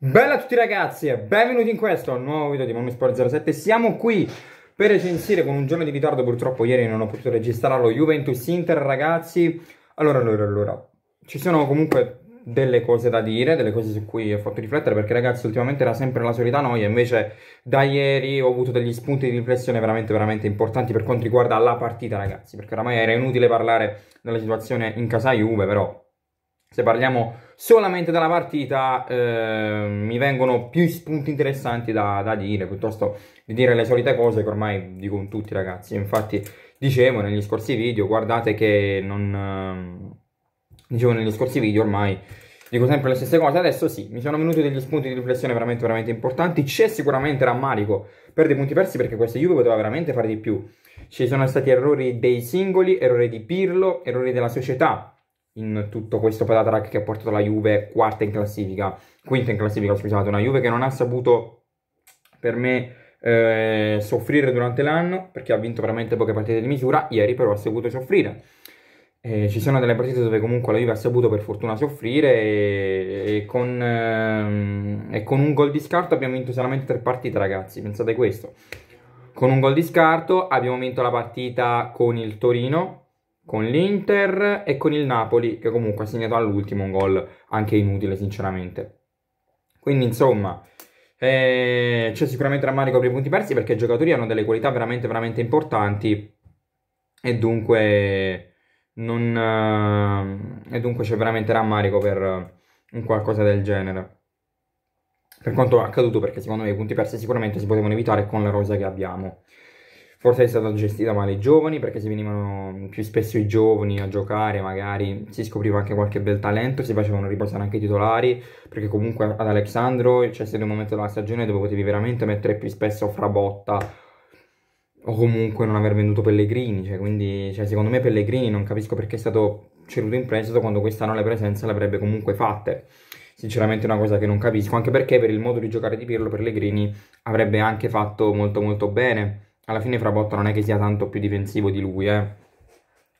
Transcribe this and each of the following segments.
Bella a tutti ragazzi e benvenuti in questo nuovo video di Mommy Sport 07 Siamo qui per recensire con un giorno di ritardo Purtroppo ieri non ho potuto registrare lo Juventus Inter ragazzi. Allora, allora, allora Ci sono comunque delle cose da dire, delle cose su cui ho fatto riflettere Perché ragazzi ultimamente era sempre la solita noia. Invece da ieri ho avuto degli spunti di riflessione veramente veramente importanti Per quanto riguarda la partita ragazzi Perché oramai era inutile parlare della situazione in casa Juve Però se parliamo solamente della partita, eh, mi vengono più spunti interessanti da, da, dire, piuttosto di dire le solite cose che ormai dico tutti ragazzi. Infatti, dicevo negli scorsi video, guardate che non... Eh, dicevo negli scorsi video ormai dico sempre le stesse cose. Adesso sì, mi sono venuti degli spunti di riflessione veramente, veramente importanti. C'è sicuramente rammarico per dei punti persi perché questa Juve poteva veramente fare di più. Ci sono stati errori dei singoli, errori di Pirlo, errori della società in tutto questo patatrack che ha portato la Juve quarta in classifica, quinta in classifica, scusate, una Juve che non ha saputo per me eh, soffrire durante l'anno perché ha vinto veramente poche partite di misura, ieri però ha saputo soffrire. Eh, ci sono delle partite dove comunque la Juve ha saputo per fortuna soffrire e, e, con, ehm, e con un gol di scarto abbiamo vinto solamente tre partite ragazzi, pensate questo. Con un gol di scarto abbiamo vinto la partita con il Torino, con l'Inter e con il Napoli, che comunque ha segnato all'ultimo un gol anche inutile, sinceramente. Quindi, insomma, eh, c'è sicuramente rammarico per i punti persi perché i giocatori hanno delle qualità veramente, veramente importanti e dunque, non, eh, e dunque c'è veramente rammarico per un qualcosa del genere. Per quanto è accaduto, perché secondo me i punti persi sicuramente si potevano evitare con la rosa che abbiamo. Forse è stata gestita male i giovani perché si venivano più spesso i giovani a giocare, magari si scopriva anche qualche bel talento, si facevano riposare anche i titolari, perché comunque ad Alexandro c'è stato un momento della stagione dove potevi veramente mettere più spesso Frabotta o comunque non aver venduto Pellegrini, cioè, quindi cioè, secondo me Pellegrini non capisco perché è stato ceduto in prestito quando quest'anno le presenze le avrebbe comunque fatte. Sinceramente è una cosa che non capisco, anche perché per il modo di giocare di Pirlo Pellegrini avrebbe anche fatto molto molto bene alla fine Frabotta non è che sia tanto più difensivo di lui, eh.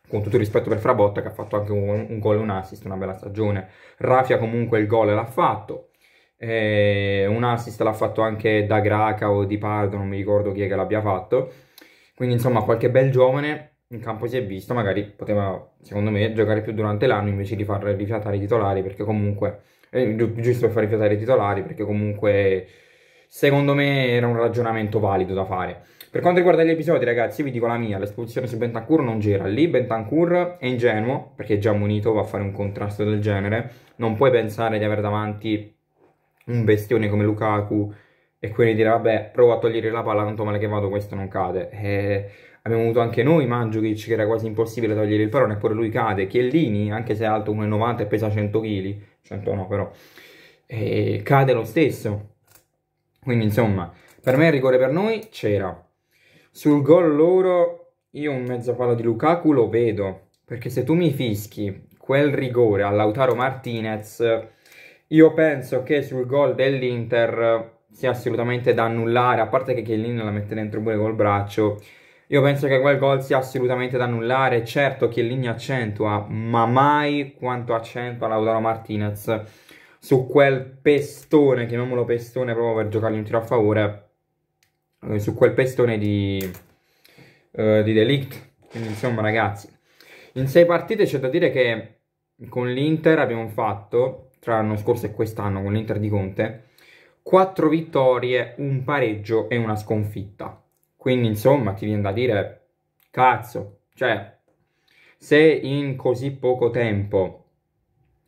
Con tutto il rispetto per Frabotta che ha fatto anche un, un gol e un assist, una bella stagione. Rafia comunque il gol l'ha fatto. Eh, un assist l'ha fatto anche da Graca o di Pardo, non mi ricordo chi è che l'abbia fatto. Quindi insomma qualche bel giovane in campo si è visto, magari poteva secondo me giocare più durante l'anno invece di far rifiatare i titolari perché comunque, eh, giusto per far rifiatare i titolari perché comunque secondo me era un ragionamento valido da fare. Per quanto riguarda gli episodi, ragazzi, vi dico la mia, l'esposizione su Bentancur non gira. Lì Bentancur è ingenuo, perché è già munito, va a fare un contrasto del genere. Non puoi pensare di avere davanti un bestione come Lukaku e quindi dire, vabbè, provo a togliere la palla, tanto male che vado, questo non cade. E abbiamo avuto anche noi Mandzukic, che era quasi impossibile togliere il pallone, eppure lui cade. Chiellini, anche se è alto 1,90 e pesa 100 kg, 100 no però, e cade lo stesso. Quindi, insomma, per me il rigore per noi c'era. Sul gol loro io un mezzo palo di Lukaku lo vedo, perché se tu mi fischi quel rigore a Lautaro Martinez, io penso che sul gol dell'Inter sia assolutamente da annullare, a parte che Chiellini la mette dentro pure col braccio, io penso che quel gol sia assolutamente da annullare, certo Chiellini accentua, ma mai quanto accentua Lautaro Martinez su quel pestone, chiamiamolo pestone proprio per giocargli un tiro a favore, eh, su quel pestone di, uh, di Delict. Quindi insomma ragazzi, in sei partite c'è da dire che con l'Inter abbiamo fatto, tra l'anno scorso e quest'anno con l'Inter di Conte, quattro vittorie, un pareggio e una sconfitta. Quindi insomma ti viene da dire, cazzo, cioè se in così poco tempo,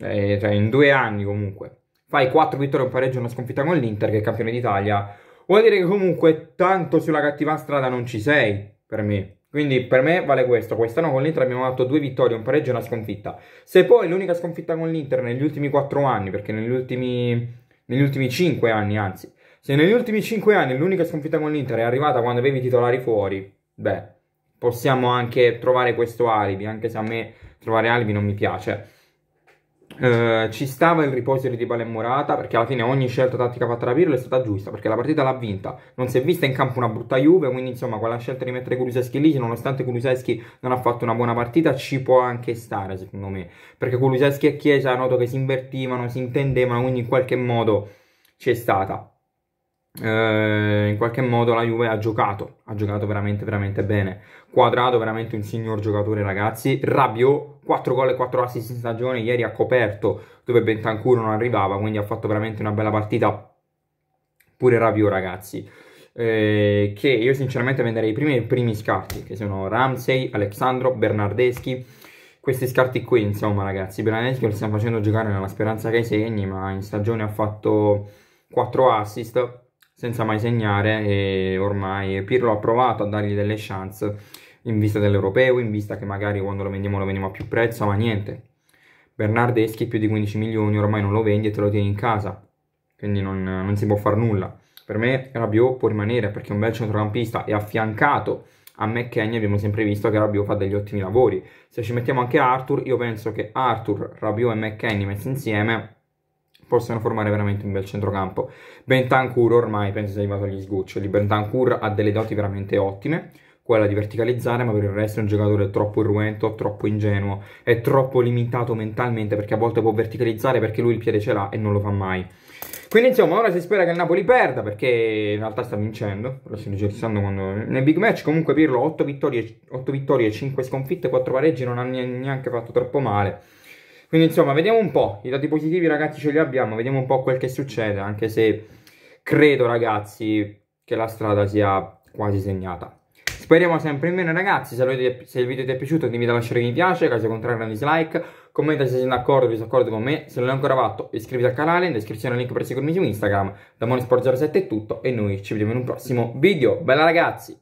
eh, cioè in due anni comunque, fai quattro vittorie, un pareggio e una sconfitta con l'Inter che è campione d'Italia, Vuol dire che comunque tanto sulla cattiva strada non ci sei, per me. Quindi per me vale questo. Quest'anno con l'Inter abbiamo fatto due vittorie, un pareggio e una sconfitta. Se poi l'unica sconfitta con l'Inter negli ultimi quattro anni, perché negli ultimi, negli ultimi cinque anni, anzi, se negli ultimi cinque anni l'unica sconfitta con l'Inter è arrivata quando avevi i titolari fuori, beh, possiamo anche trovare questo alibi, anche se a me trovare alibi non mi piace. Uh, ci stava il riposo di Dybala e Morata perché alla fine ogni scelta tattica fatta da Pirlo è stata giusta perché la partita l'ha vinta non si è vista in campo una brutta Juve quindi insomma quella scelta di mettere Kuluseschi lì nonostante Kuluseschi non ha fatto una buona partita ci può anche stare secondo me perché Kuluseschi e Chiesa noto che si invertivano si intendevano quindi in qualche modo c'è stata. Eh, in qualche modo la Juve ha giocato, ha giocato veramente veramente bene. Quadrato veramente un signor giocatore ragazzi. Rabiot 4 gol e 4 assist in stagione, ieri ha coperto dove Bentancur non arrivava, quindi ha fatto veramente una bella partita. Pure Rabiot ragazzi. Eh, che io sinceramente venderei prima i primi scarti, che sono Ramsey, Alexandro, Bernardeschi. Questi scarti qui, insomma, ragazzi, Bernardeschi lo stiamo facendo giocare nella speranza che segni, ma in stagione ha fatto 4 assist senza mai segnare e ormai Pirlo ha provato a dargli delle chance in vista dell'europeo, in vista che magari quando lo vendiamo lo vendiamo a più prezzo, ma niente. Bernardeschi più di 15 milioni, ormai non lo vendi e te lo tieni in casa, quindi non, non si può fare nulla. Per me Rabiot può rimanere perché è un bel centrocampista e affiancato a McKenny abbiamo sempre visto che Rabiot fa degli ottimi lavori. Se ci mettiamo anche Arthur, io penso che Arthur, Rabiot e McKenny messi insieme possono formare veramente un bel centrocampo. Bentancur ormai penso sia arrivato agli sgoccioli. Bentancur ha delle doti veramente ottime, quella di verticalizzare, ma per il resto è un giocatore troppo irruento, troppo ingenuo, è troppo limitato mentalmente perché a volte può verticalizzare perché lui il piede ce l'ha e non lo fa mai. Quindi insomma ora si spera che il Napoli perda perché in realtà sta vincendo, lo sto registrando quando... nel big match comunque Pirlo 8 vittorie, 8 vittorie 5 sconfitte, 4 pareggi, non ha neanche fatto troppo male. Quindi insomma, vediamo un po', i dati positivi ragazzi ce li abbiamo, vediamo un po' quel che succede, anche se credo ragazzi che la strada sia quasi segnata. Speriamo sempre in bene ragazzi, se, avete, se il video ti è piaciuto ti invito a lasciare mi piace, caso contrario un dislike, commenta se sei d'accordo o disaccordo con me, se non l'hai ancora fatto iscriviti al canale, in descrizione il link per seguirmi su Instagram, da Monisport07 è tutto e noi ci vediamo in un prossimo video, bella ragazzi!